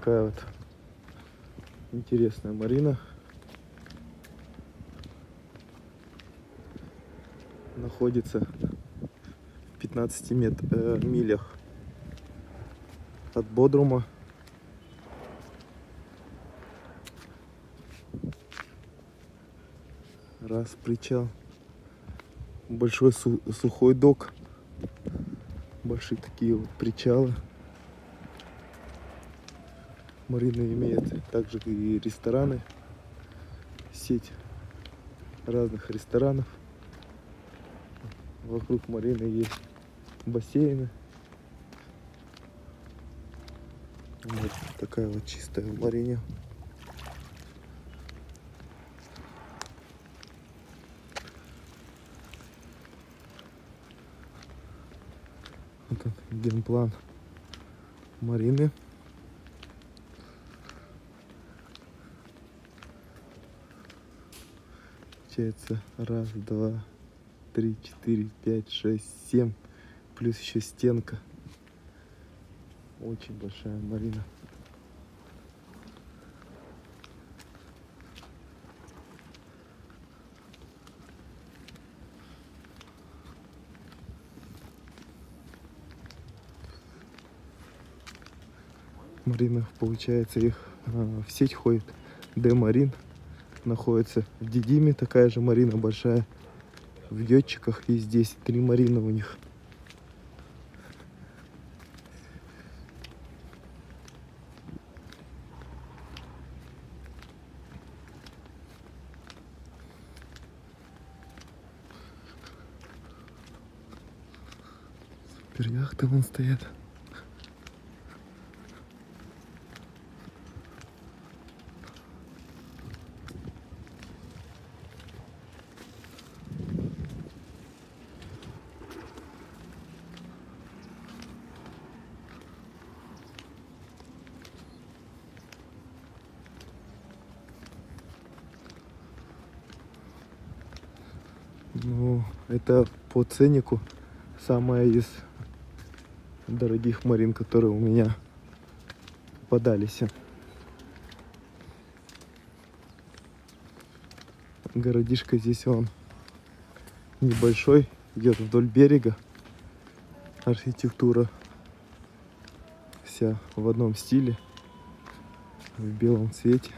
такая вот интересная марина. Находится в 15 мет, э, милях от Бодрума. Раз причал. Большой су- сухой док. Большие такие вот причалы. Марина имеет также и рестораны. Сеть разных ресторанов. Вокруг Марины есть бассейны. Вот такая вот чистая Марине. Вот он, генплан Марины. Получается раз, два, три, четыре, пять, шесть, семь. Плюс еще стенка. Очень большая марина. Марина, получается, их а, в сеть ходит. Д-Марин находится в Дидиме, такая же марина большая. В Йотчиках и здесь три марина у них. Супер яхты вон стоят. Ну, это по ценнику самая из дорогих марин, которые у меня попадались. Городишко здесь он небольшой, идет вдоль берега. Архитектура вся в одном стиле, в белом цвете.